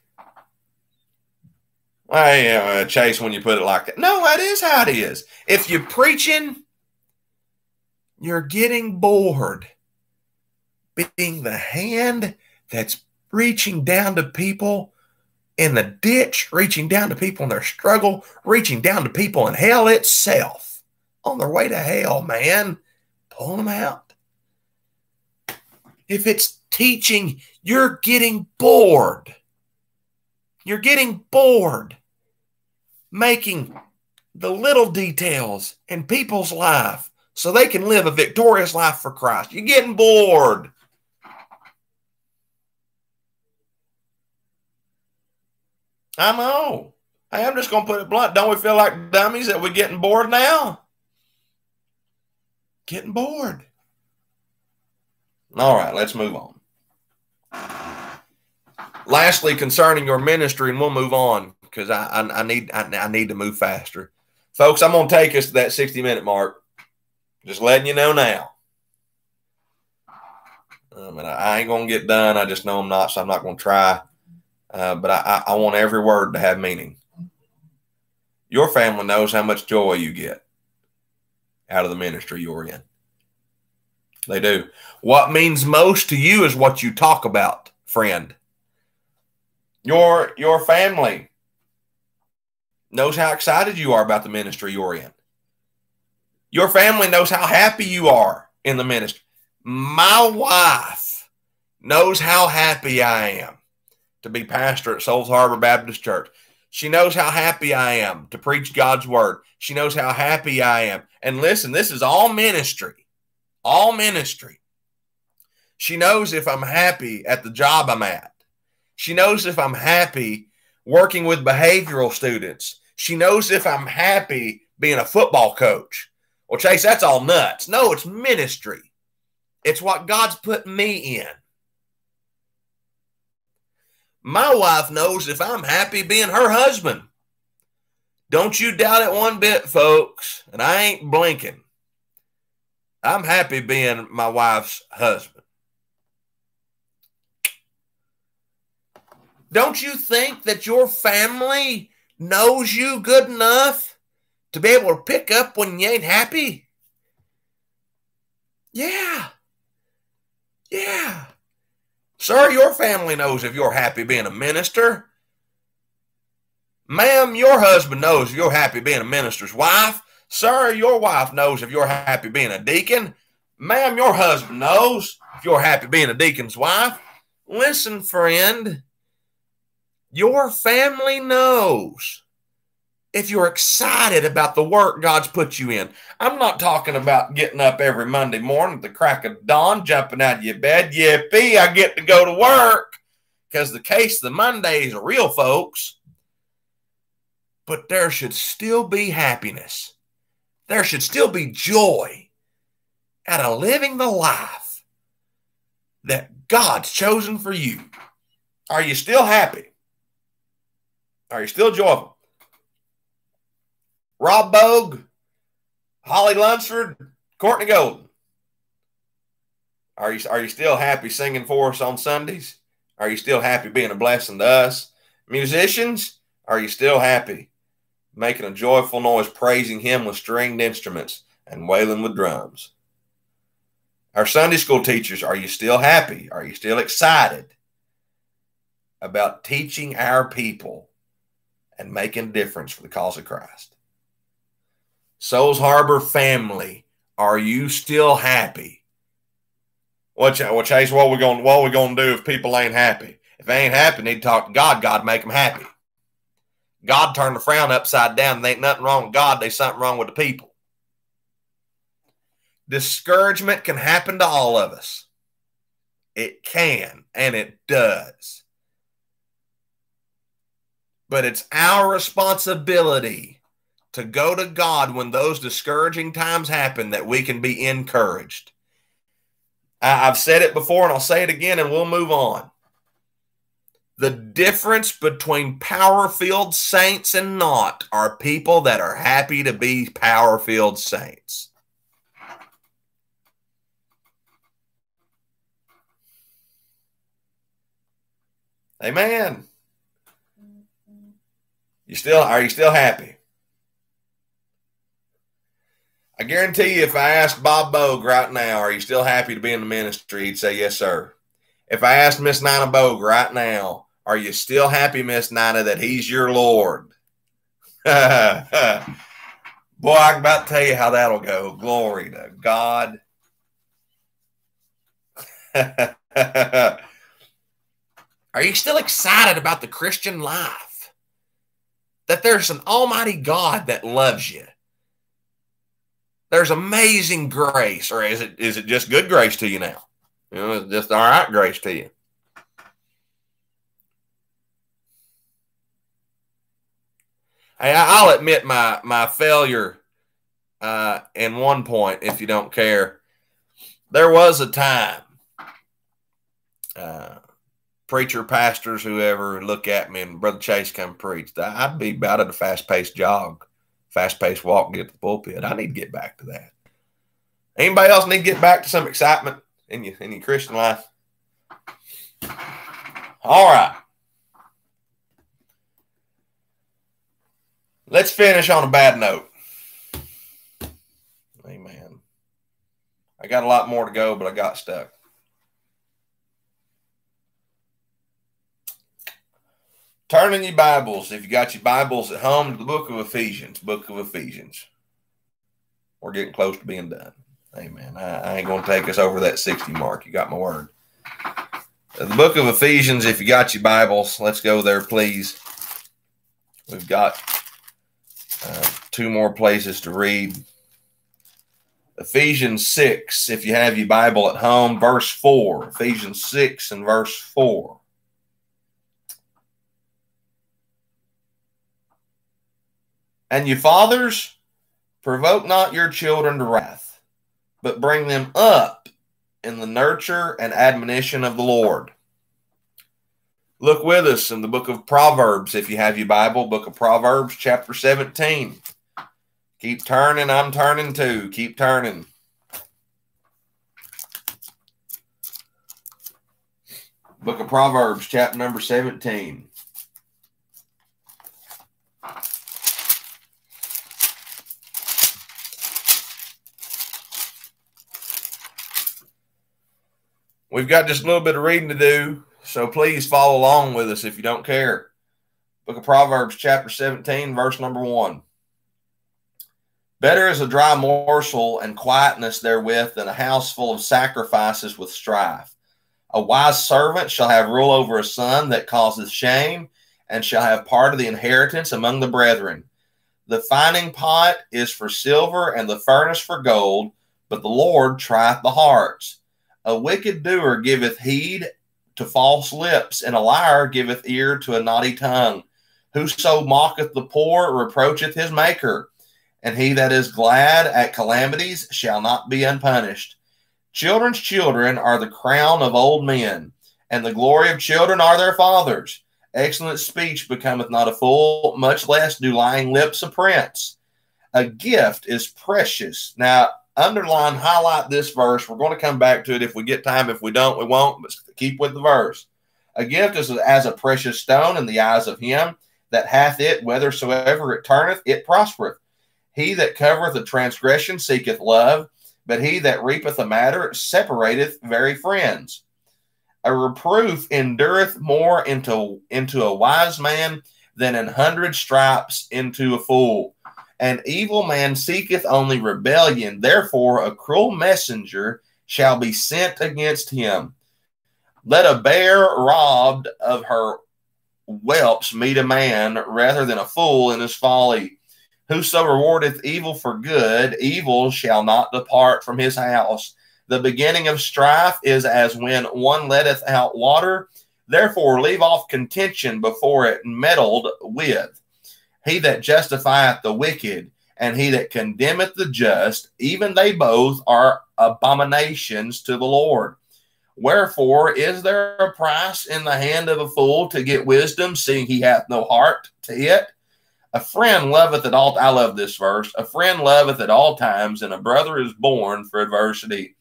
I uh, Chase, when you put it like that. No, that is how it is. If you're preaching, you're getting bored being the hand that's reaching down to people in the ditch, reaching down to people in their struggle, reaching down to people in hell itself on their way to hell, man. Pull them out. If it's teaching, you're getting bored. You're getting bored making the little details in people's life so they can live a victorious life for Christ. You're getting bored. I know. Hey, I'm just going to put it blunt. Don't we feel like dummies that we're getting bored now? Getting bored. All right, let's move on. Lastly, concerning your ministry, and we'll move on because I, I, I, need I, I need to move faster. Folks, I'm to take us to that 60 minute mark. Just letting you know now. I mean, I ain't going to get done. I just know I'm not, so I'm not going to try. Uh, but I, I want every word to have meaning. Your family knows how much joy you get out of the ministry you're in. They do. What means most to you is what you talk about, friend. Your your family knows how excited you are about the ministry you're in. Your family knows how happy you are in the ministry. My wife knows how happy I am to be pastor at Souls Harbor Baptist Church. She knows how happy I am to preach God's word. She knows how happy I am. And listen, this is all ministry, all ministry. She knows if I'm happy at the job I'm at. She knows if I'm happy working with behavioral students. She knows if I'm happy being a football coach. Well, Chase, that's all nuts. No, it's ministry. It's what God's put me in. My wife knows if I'm happy being her husband. Don't you doubt it one bit, folks. And I ain't blinking. I'm happy being my wife's husband. Don't you think that your family knows you good enough to be able to pick up when you ain't happy? Yeah. Yeah. Sir, your family knows if you're happy being a minister. Ma'am, your husband knows if you're happy being a minister's wife. Sir, your wife knows if you're happy being a deacon. Ma'am, your husband knows if you're happy being a deacon's wife. Listen, friend, your family knows if you're excited about the work God's put you in. I'm not talking about getting up every Monday morning at the crack of dawn, jumping out of your bed. Yippee, I get to go to work. Because the case the Mondays are real, folks. But there should still be happiness. There should still be joy out of living the life that God's chosen for you. Are you still happy? Are you still joyful? Rob Bogue, Holly Lunsford, Courtney Golden. Are you are you still happy singing for us on Sundays? Are you still happy being a blessing to us? Musicians, are you still happy making a joyful noise, praising Him with stringed instruments and wailing with drums? Our Sunday school teachers, are you still happy? Are you still excited about teaching our people and making a difference for the cause of Christ? Souls Harbor family, are you still happy What, well, Chase, what we going what we gonna do if people ain't happy? If they ain't happy, need to talk to God. God make them happy. God turned the frown upside down. There ain't nothing wrong with God. There's something wrong with the people. Discouragement can happen to all of us. It can, and it does. But it's our responsibility to go to God when those discouraging times happen that we can be encouraged. I've said it before and I'll say it again and we'll move on. The difference between power filled saints and not are people that are happy to be power filled saints. Amen. You still are you still happy? I guarantee you, if I asked Bob Bogue right now, are you still happy to be in the ministry? He'd say, Yes, sir. If I asked Miss Nina Bogue right now, are you still happy, Miss Nina, that he's your Lord? Boy, I can about to tell you how that'll go. Glory to God. Are you still excited about the Christian life? That there's an almighty God that loves you. There's amazing grace, or is it is it just good grace to you now? You know, it's just all right grace to you. Hey, I'll admit my my failure uh, in one point, if you don't care. There was a time uh, preacher, pastors, whoever look at me and Brother Chase come preach, I'd be about at a fast paced jog, fast paced walk, get to the pulpit. I need to get back to that. Anybody else need to get back to some excitement in your in your Christian life? All right. Let's finish on a bad note. Amen. I got a lot more to go, but I got stuck. Turn in your Bibles, if you got your Bibles at home, to the book of Ephesians. Book of Ephesians. We're getting close to being done. Amen. I, I ain't going to take us over that 60 mark. You got my word. The book of Ephesians, if you got your Bibles, let's go there, please. We've got uh, two more places to read. Ephesians 6, if you have your Bible at home, verse 4. Ephesians 6 and verse 4. And you fathers, provoke not your children to wrath, but bring them up in the nurture and admonition of the Lord. Look with us in the book of Proverbs, if you have your Bible, book of Proverbs, chapter 17. Keep turning, I'm turning too. Keep turning. Book of Proverbs, chapter number 17. We've got just a little bit of reading to do, so please follow along with us if you don't care. Book of Proverbs, chapter 17, verse number 1. Better is a dry morsel and quietness therewith than a house full of sacrifices with strife. A wise servant shall have rule over a son that causeth shame, and shall have part of the inheritance among the brethren. The fining pot is for silver, and the furnace for gold, but the Lord trieth the hearts. A wicked doer giveth heed to false lips, and a liar giveth ear to a naughty tongue. Whoso mocketh the poor reproacheth his maker, and he that is glad at calamities shall not be unpunished. Children's children are the crown of old men, and the glory of children are their fathers. Excellent speech becometh not a fool, much less do lying lips a prince. A gift is precious. Now, underline, highlight this verse. We're going to come back to it if we get time. If we don't, we won't, but keep with the verse. A gift is as a precious stone in the eyes of him that hath it, whithersoever it turneth, it prospereth. He that covereth a transgression seeketh love, but he that reapeth a matter separateth very friends. A reproof endureth more into, into a wise man than an hundred stripes into a fool. An evil man seeketh only rebellion. Therefore, a cruel messenger shall be sent against him. Let a bear robbed of her whelps meet a man rather than a fool in his folly. Whoso rewardeth evil for good, evil shall not depart from his house. The beginning of strife is as when one letteth out water. Therefore, leave off contention before it meddled with. He that justifieth the wicked and he that condemneth the just, even they both are abominations to the Lord. Wherefore is there a price in the hand of a fool to get wisdom, seeing he hath no heart to it? A friend loveth at all. I love this verse. A friend loveth at all times, and a brother is born for adversity.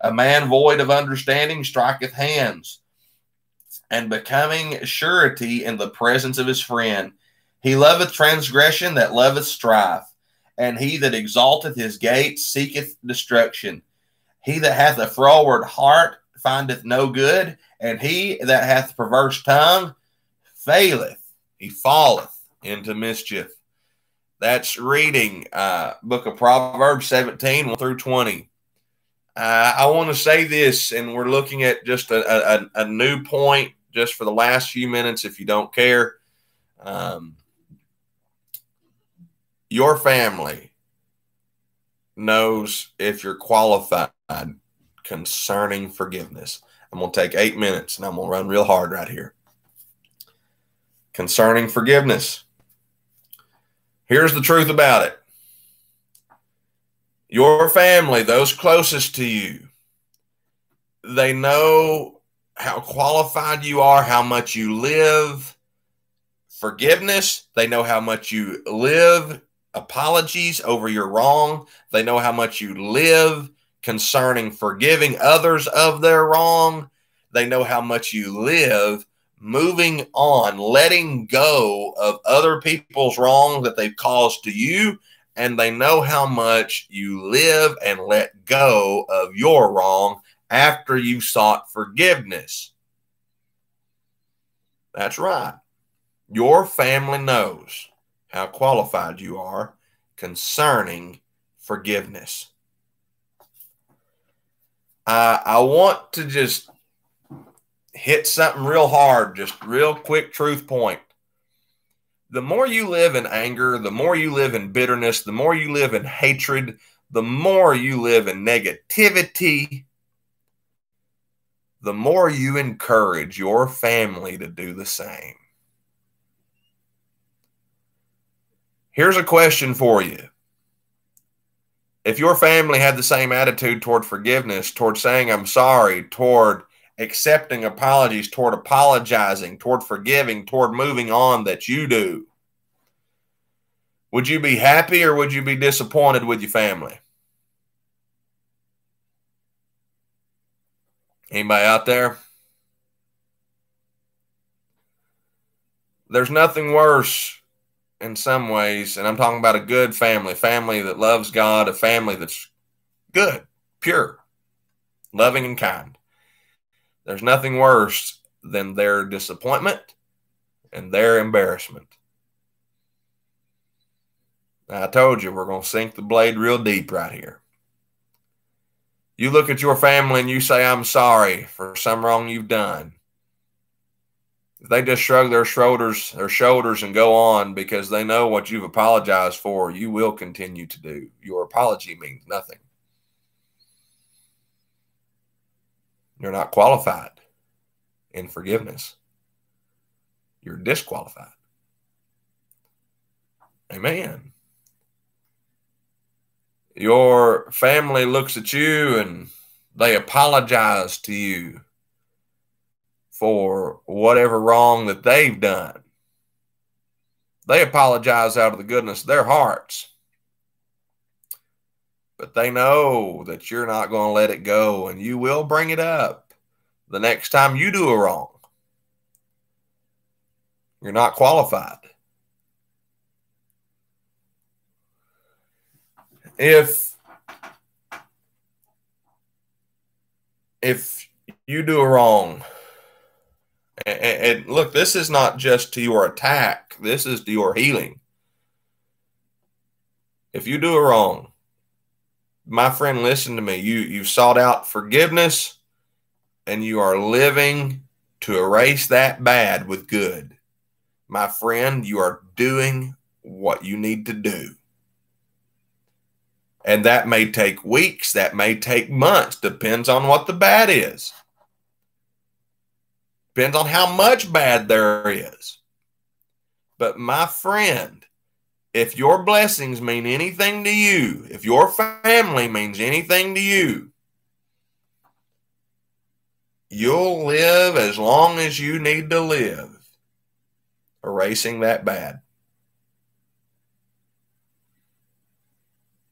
A man void of understanding striketh hands, and becoming surety in the presence of his friend. He loveth transgression that loveth strife, and he that exalteth his gate seeketh destruction. He that hath a froward heart findeth no good, and he that hath perverse tongue faileth. He falleth into mischief. That's reading uh, book of Proverbs 17 1 through 20. Uh, I want to say this, and we're looking at just a, a, a, new point just for the last few minutes, if you don't care. Um, your family knows if you're qualified concerning forgiveness. I'm going to take eight minutes and I'm going to run real hard right here. Concerning forgiveness. Here's the truth about it your family, those closest to you, they know how qualified you are, how much you live. Forgiveness, they know how much you live. Apologies over your wrong, they know how much you live concerning forgiving others of their wrong. They know how much you live moving on, letting go of other people's wrong that they've caused to you. And they know how much you live and let go of your wrong after you sought forgiveness. That's right. Your family knows how qualified you are concerning forgiveness. I, I want to just hit something real hard, just real quick truth point. The more you live in anger, the more you live in bitterness, the more you live in hatred, the more you live in negativity, the more you encourage your family to do the same. Here's a question for you if your family had the same attitude toward forgiveness, toward saying I'm sorry, toward accepting apologies, toward apologizing, toward forgiving, toward moving on that you do, would you be happy or would you be disappointed with your family? Anybody out there? There's nothing worse in some ways, and I'm talking about a good family, family that loves God, a family that's good, pure, loving, and kind. There's nothing worse than their disappointment and their embarrassment. I told you we're going to sink the blade real deep right here. You look at your family and you say, I'm sorry for some wrong you've done. They just shrug their shoulders, their shoulders and go on because they know what you've apologized for, you will continue to do. Your apology means nothing. You're not qualified in forgiveness. You're disqualified. Amen. Your family looks at you and they apologize to you for whatever wrong that they've done. They apologize out of the goodness of their hearts. But they know that you're not going to let it go and you will bring it up the next time you do a wrong. You're not qualified. If if you do a wrong and, and, look, this is not just to your attack, this is to your healing. If you do it wrong, my friend, listen to me. You you've sought out forgiveness and you are living to erase that bad with good. My friend, you are doing what you need to do. And that may take weeks, that may take months, depends on what the bad is. Depends on how much bad there is. But my friend, if your blessings mean anything to you, if your family means anything to you, you'll live as long as you need to live, erasing that bad.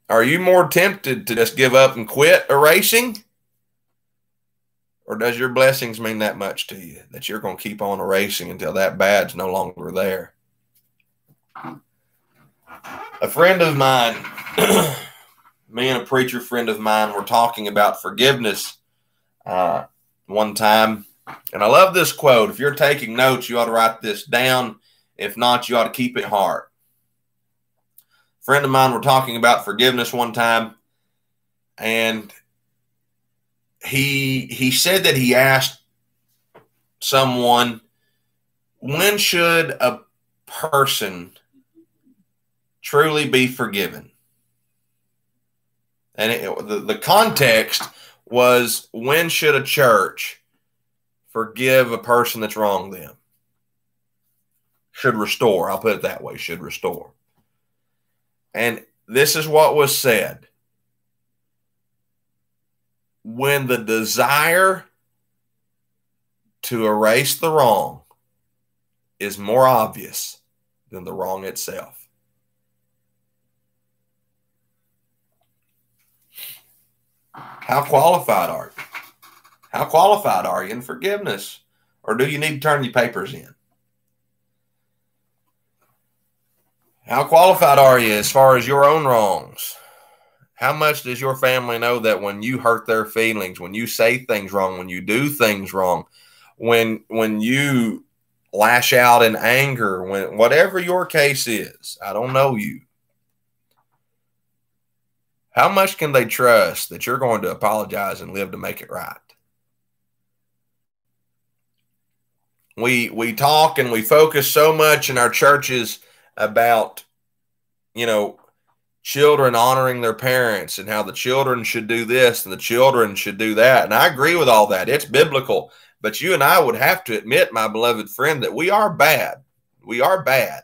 Are you more tempted to just give up and quit erasing? Or does your blessings mean that much to you that you're going to keep on erasing until that bad's no longer there? A friend of mine, me and a preacher friend of mine were talking about forgiveness uh, one time. And I love this quote. If you're taking notes, you ought to write this down. If not, you ought to keep it hard friend of mine were talking about forgiveness one time, and he he said that he asked someone, when should a person truly be forgiven? And it, the, the context was when should a church forgive a person that's wronged them? Should restore. I'll put it that way. Should restore. And this is what was said when the desire to erase the wrong is more obvious than the wrong itself. How qualified are you? How qualified are you in forgiveness? Or do you need to turn your papers in? How qualified are you as far as your own wrongs? How much does your family know that when you hurt their feelings, when you say things wrong, when you do things wrong, when when you lash out in anger, when whatever your case is, I don't know you. How much can they trust that you're going to apologize and live to make it right? We we talk and we focus so much in our churches about, you know, children honoring their parents and how the children should do this and the children should do that. And I agree with all that. It's biblical. But you and I would have to admit, my beloved friend, that we are bad. We are bad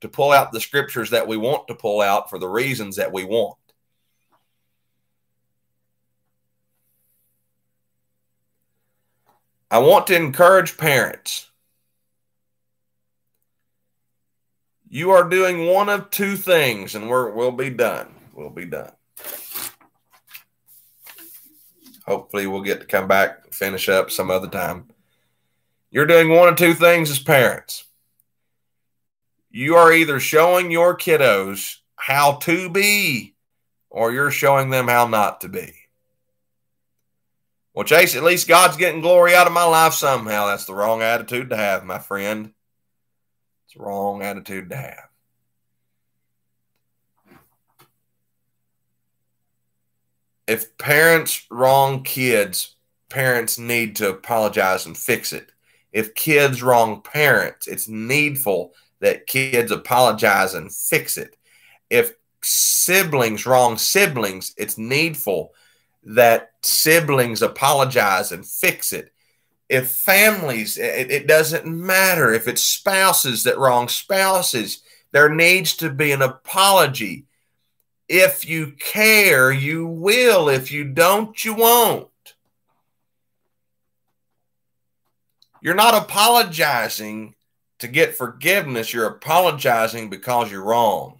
to pull out the scriptures that we want to pull out for the reasons that we want. I want to encourage parents You are doing one of two things, and we're, we'll be done. We'll be done. Hopefully, we'll get to come back finish up some other time. You're doing one of two things as parents. You are either showing your kiddos how to be, or you're showing them how not to be. Well, Chase, at least God's getting glory out of my life somehow. That's the wrong attitude to have, my friend wrong attitude to have. If parents wrong kids, parents need to apologize and fix it. If kids wrong parents, it's needful that kids apologize and fix it. If siblings wrong siblings, it's needful that siblings apologize and fix it if families, it, it, doesn't matter if it's spouses that wrong spouses, there needs to be an apology. If you care, you will. If you don't, you won't. You're not apologizing to get forgiveness, you're apologizing because you're wrong.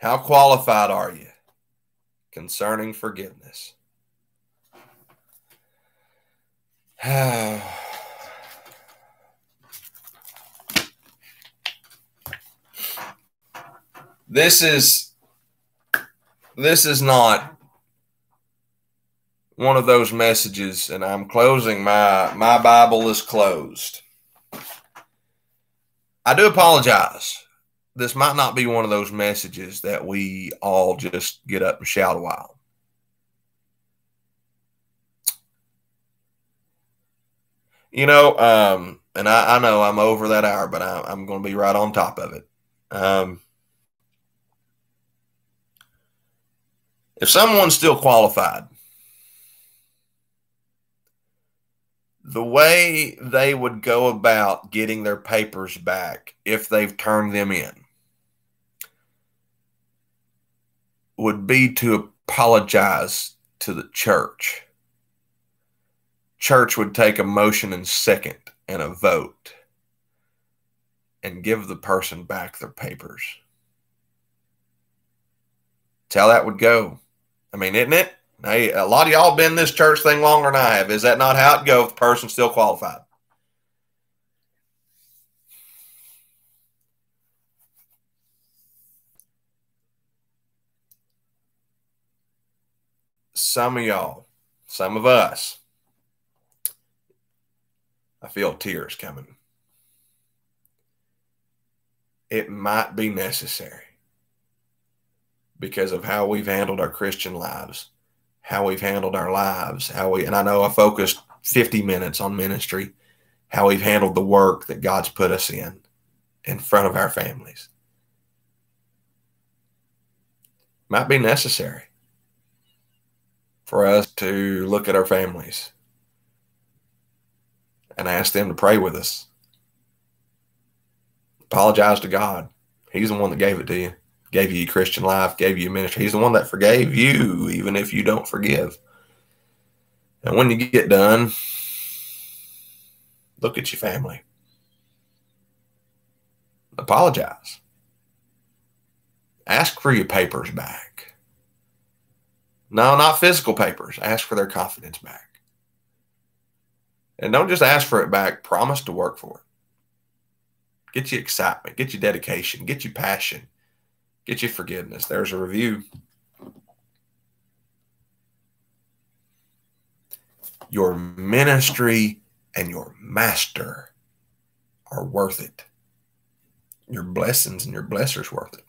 How qualified are you concerning forgiveness? this is this is not one of those messages and i'm closing my my bible is closed i do apologize this might not be one of those messages that we all just get up and shout a while. You know, um, and I, I, know I'm over that hour, but I, am going to be right on top of it. Um, if someone's still qualified, the way they would go about getting their papers back if they've turned them in would be to apologize to the church. Church would take a motion and second and a vote and give the person back their papers. That's how that would go. I mean, isn't it? Hey, a lot of y'all been this church thing longer than I have. Is that not how it goes if the person's still qualified? Some of y'all, some of us, I feel tears coming. It might be necessary because of how we've handled our Christian lives how we've handled our lives, how we, and I know I focused 50 minutes on ministry, how we've handled the work that God's put us in, in front of our families. Might be necessary for us to look at our families and ask them to pray with us. Apologize to God. He's the one that gave it to you gave you Christian life, gave you ministry. He's the one that forgave you, even if you don't forgive. And when you get done, look at your family. Apologize. Ask for your papers back. No, not physical papers. Ask for their confidence back. And don't just ask for it back, promise to work for it. Get you excitement, get you dedication, get you passion Get you forgiveness. There's a review. Your ministry and your master are worth it. Your blessings and your blessers worth it.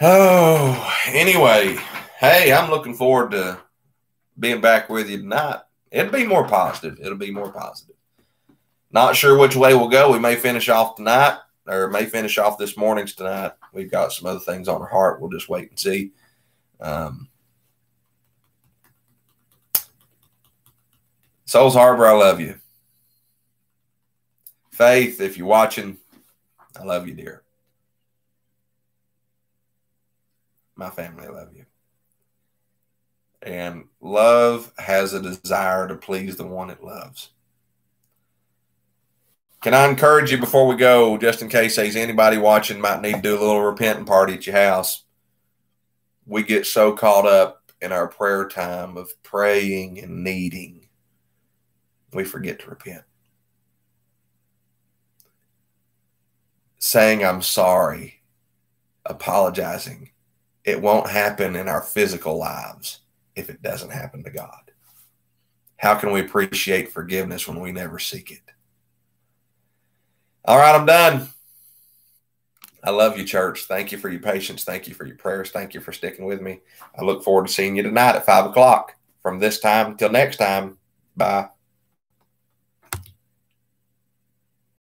Oh, anyway, hey, I'm looking forward to being back with you tonight. It'll be more positive. It'll be more positive. Not sure which way we'll go. We may finish off tonight or may finish off this morning's tonight. We've got some other things on our heart. We'll just wait and see. Um, Souls Harbor, I love you. Faith, if you're watching, I love you, dear. My family, I love you. And love has a desire to please the one it loves. Can I encourage you before we go, just in case there's anybody watching might need to do a little repenting party at your house? We get so caught up in our prayer time of praying and needing, we forget to repent. Saying, I'm sorry, apologizing, it won't happen in our physical lives if it doesn't happen to God. How can we appreciate forgiveness when we never seek it? All right, I'm done. I love you, church. Thank you for your patience. Thank you for your prayers. Thank you for sticking with me. I look forward to seeing you tonight at five o'clock. From this time until next time, bye.